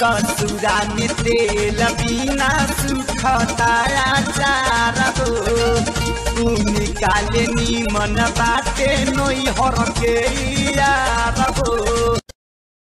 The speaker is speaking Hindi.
ससुरा में तेल बिना सुखताया चार हो तू निकाले नीमन बाटे नोई हर के